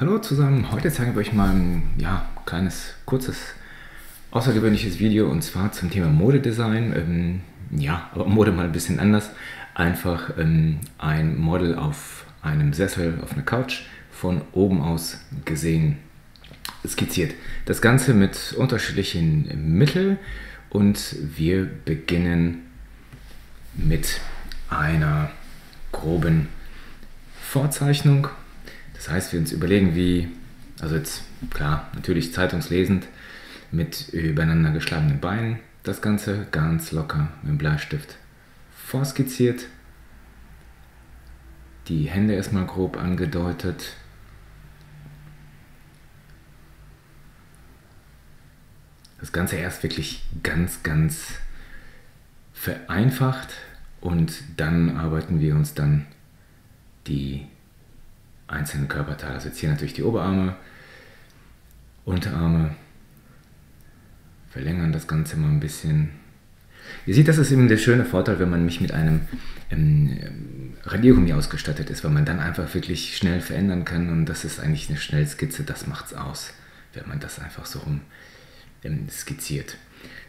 Hallo zusammen, heute zeige ich euch mal ein ja, kleines, kurzes, außergewöhnliches Video und zwar zum Thema Modedesign. Ähm, ja, aber Mode mal ein bisschen anders. Einfach ähm, ein Model auf einem Sessel, auf einer Couch von oben aus gesehen skizziert. Das Ganze mit unterschiedlichen Mitteln und wir beginnen mit einer groben Vorzeichnung das heißt, wir uns überlegen, wie, also jetzt klar, natürlich zeitungslesend mit übereinander geschlagenen Beinen, das Ganze ganz locker mit dem Bleistift vorskizziert. Die Hände erstmal grob angedeutet. Das Ganze erst wirklich ganz, ganz vereinfacht und dann arbeiten wir uns dann die einzelnen Körperteile. Also jetzt hier natürlich die Oberarme, Unterarme, verlängern das Ganze mal ein bisschen. Ihr seht, das ist eben der schöne Vorteil, wenn man mich mit einem ähm, Radiergummi ausgestattet ist, weil man dann einfach wirklich schnell verändern kann und das ist eigentlich eine Schnellskizze, das macht es aus, wenn man das einfach so rum ähm, skizziert.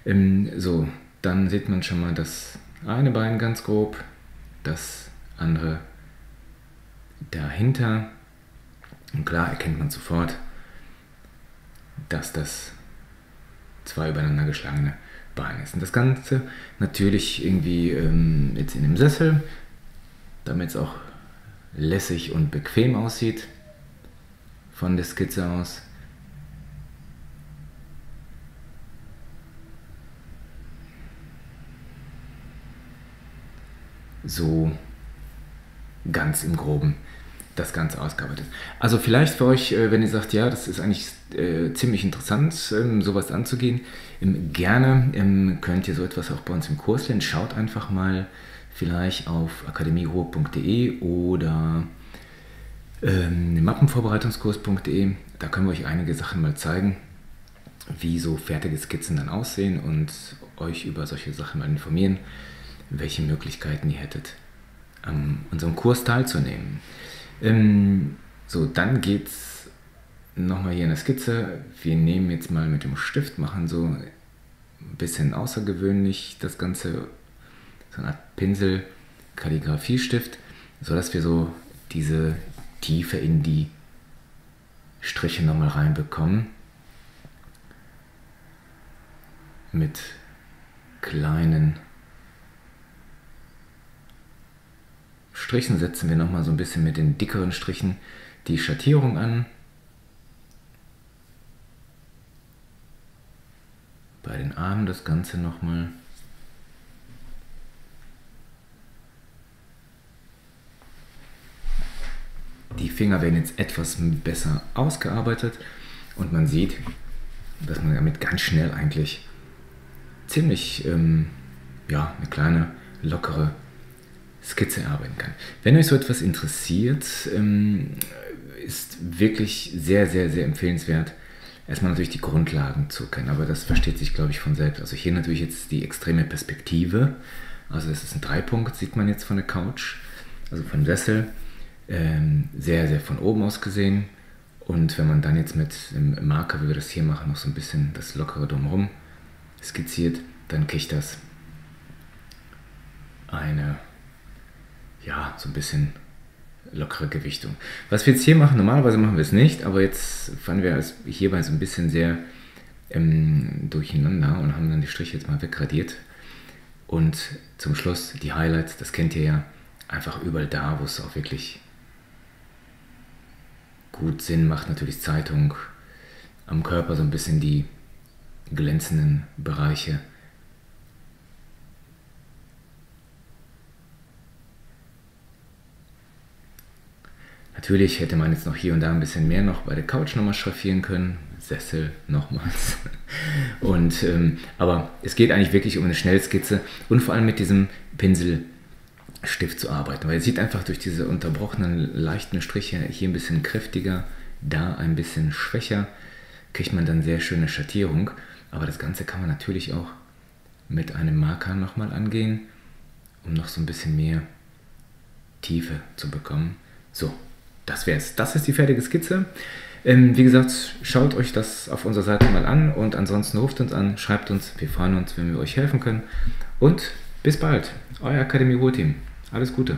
Ähm, so, dann sieht man schon mal das eine Bein ganz grob, das andere dahinter. Und klar erkennt man sofort, dass das zwei übereinander geschlagene Beine ist. Und das Ganze natürlich irgendwie ähm, jetzt in dem Sessel, damit es auch lässig und bequem aussieht von der Skizze aus. So ganz im groben das Ganze ausgearbeitet. Also vielleicht für euch, äh, wenn ihr sagt, ja, das ist eigentlich äh, ziemlich interessant, ähm, sowas anzugehen, ähm, gerne ähm, könnt ihr so etwas auch bei uns im Kurs lernen. Schaut einfach mal vielleicht auf akademieruhr.de oder ähm, mappenvorbereitungskurs.de. Da können wir euch einige Sachen mal zeigen, wie so fertige Skizzen dann aussehen und euch über solche Sachen mal informieren, welche Möglichkeiten ihr hättet, an unserem Kurs teilzunehmen. Ähm, so, dann geht's nochmal hier in der Skizze. Wir nehmen jetzt mal mit dem Stift, machen so ein bisschen außergewöhnlich das Ganze, so eine Art Pinsel, Kalligrafiestift, sodass wir so diese Tiefe in die Striche nochmal reinbekommen. Mit kleinen Strichen setzen wir nochmal so ein bisschen mit den dickeren Strichen die Schattierung an. Bei den Armen das Ganze nochmal. Die Finger werden jetzt etwas besser ausgearbeitet und man sieht, dass man damit ganz schnell eigentlich ziemlich ähm, ja, eine kleine lockere Skizze erarbeiten kann. Wenn euch so etwas interessiert, ähm, ist wirklich sehr, sehr, sehr empfehlenswert, erstmal natürlich die Grundlagen zu kennen, aber das versteht sich, glaube ich, von selbst. Also hier natürlich jetzt die extreme Perspektive, also das ist ein Dreipunkt, sieht man jetzt von der Couch, also von Sessel, ähm, sehr, sehr von oben aus gesehen. Und wenn man dann jetzt mit dem Marker, wie wir das hier machen, noch so ein bisschen das lockere drumherum skizziert, dann kriegt das eine ja, so ein bisschen lockere Gewichtung. Was wir jetzt hier machen, normalerweise machen wir es nicht, aber jetzt fanden wir es hierbei so ein bisschen sehr ähm, durcheinander und haben dann die Striche jetzt mal wegradiert. Und zum Schluss die Highlights, das kennt ihr ja, einfach überall da, wo es auch wirklich gut Sinn macht, natürlich Zeitung, am Körper so ein bisschen die glänzenden Bereiche Natürlich hätte man jetzt noch hier und da ein bisschen mehr noch bei der Couch nochmal schraffieren können. Sessel nochmals. Und, ähm, aber es geht eigentlich wirklich um eine Schnellskizze und vor allem mit diesem Pinselstift zu arbeiten. Weil ihr seht einfach durch diese unterbrochenen leichten Striche hier ein bisschen kräftiger, da ein bisschen schwächer, kriegt man dann sehr schöne Schattierung. Aber das Ganze kann man natürlich auch mit einem Marker nochmal angehen, um noch so ein bisschen mehr Tiefe zu bekommen. So, das wär's. Das ist die fertige Skizze. Ähm, wie gesagt, schaut euch das auf unserer Seite mal an und ansonsten ruft uns an, schreibt uns. Wir freuen uns, wenn wir euch helfen können. Und bis bald. Euer Akademie Wohlteam. Alles Gute.